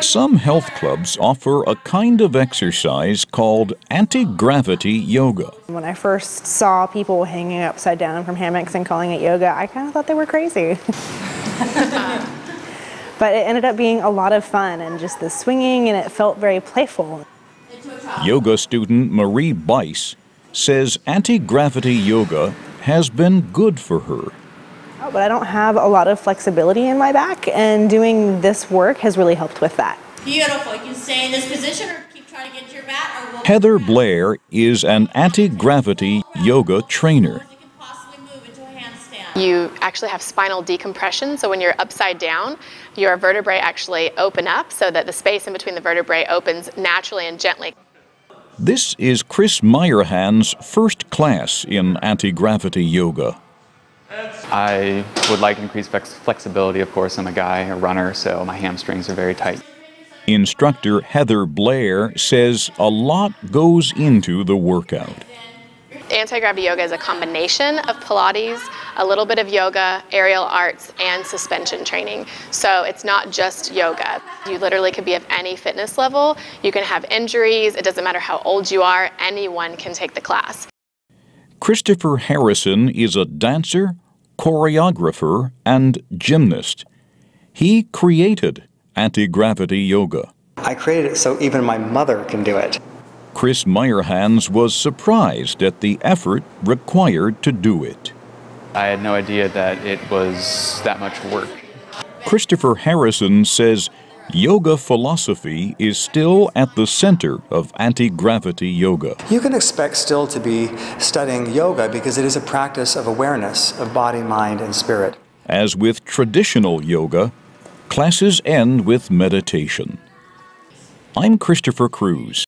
Some health clubs offer a kind of exercise called anti gravity yoga. When I first saw people hanging upside down from hammocks and calling it yoga, I kind of thought they were crazy. but it ended up being a lot of fun and just the swinging, and it felt very playful. Yoga student Marie Bice says anti gravity yoga has been good for her. But I don't have a lot of flexibility in my back, and doing this work has really helped with that. Beautiful. You can stay in this position or keep trying to get to your mat. Or we'll Heather Blair is an anti gravity yoga trainer. You can possibly move into a handstand. You actually have spinal decompression, so when you're upside down, your vertebrae actually open up so that the space in between the vertebrae opens naturally and gently. This is Chris Meierhans' first class in anti gravity yoga. I would like increased flex- flexibility, of course. I'm a guy, a runner, so my hamstrings are very tight. Instructor Heather Blair says a lot goes into the workout. Anti-gravity yoga is a combination of Pilates, a little bit of yoga, aerial arts, and suspension training. So it's not just yoga. You literally could be of any fitness level. You can have injuries. It doesn't matter how old you are. Anyone can take the class. Christopher Harrison is a dancer, choreographer, and gymnast. He created anti gravity yoga. I created it so even my mother can do it. Chris Meierhans was surprised at the effort required to do it. I had no idea that it was that much work. Christopher Harrison says yoga philosophy is still at the center of anti gravity yoga. You can expect still to be studying yoga because it is a practice of awareness of body, mind, and spirit. As with traditional yoga, classes end with meditation. I'm Christopher Cruz.